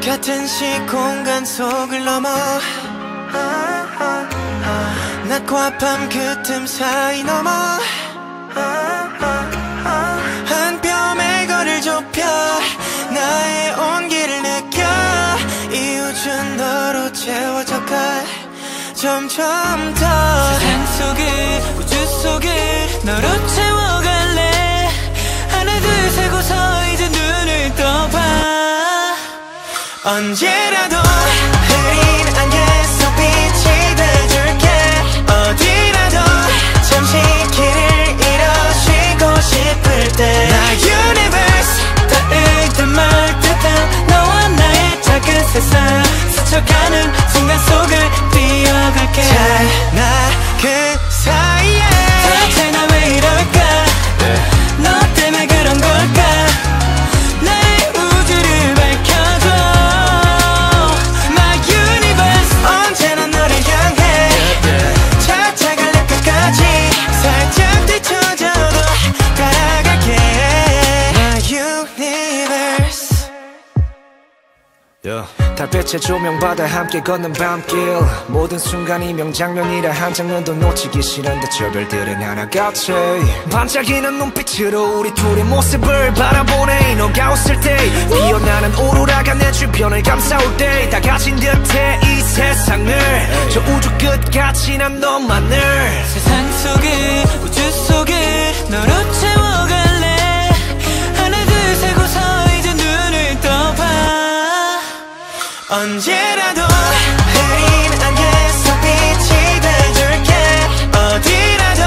같은 시공간 속을 넘어. 낮과 밤 그 틈 사이 넘어. 한 뼘의 거리를 좁혀 나의 온기를 느껴. 이 우주는 너로 채워져가. 점점 더 언제라도 흐린 안개 속 빛이 돼줄게. 어디라도 잠시 길을 잃어쉬고 싶을 때나 universe 닿을 듯말 듯한 너와 나의 작은 세상. 스쳐가는 순간 속을 뛰어갈게. 잘나 그 달빛의 조명받아 함께 걷는 밤길. 모든 순간이 명장면이라 한 장면도 놓치기 싫은데 저 별들은 하나같이. 반짝이는 눈빛으로 우리 둘의 모습을 바라보네. 너가 웃을 때 피어나는 오로라가 내 주변을 감싸올 때 다 가진 듯해 이 세상을. 저 우주 끝까지 난 너만을. 세상 속에 언제라도 흐린 안개 속 빛이 돼줄게. 어디라도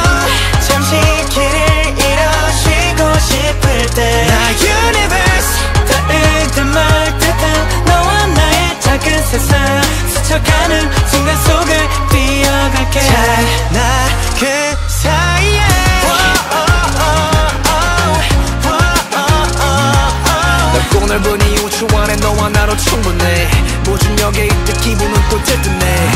잠시 길을 잃어쉬고 싶을 때나 universe 닿을 듯말 듯한 너와 나의 작은 세상. 스쳐가는 순간 속을 뛰어갈게. 잘나그 사이에. 넓은 이 우주 안에 너와 나로 충분해 무중력에 있듯 기분은 또 뜨뜻해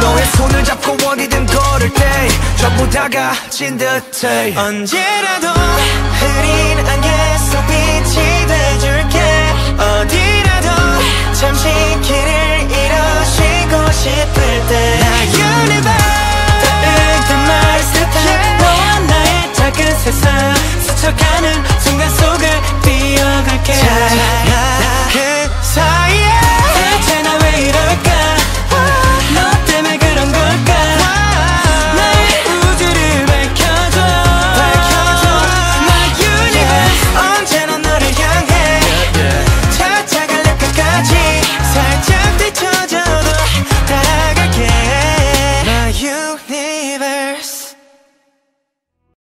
너의 손을 잡고 어디든 걸을 때 전부 다가 진 듯해. 언제라도 흐린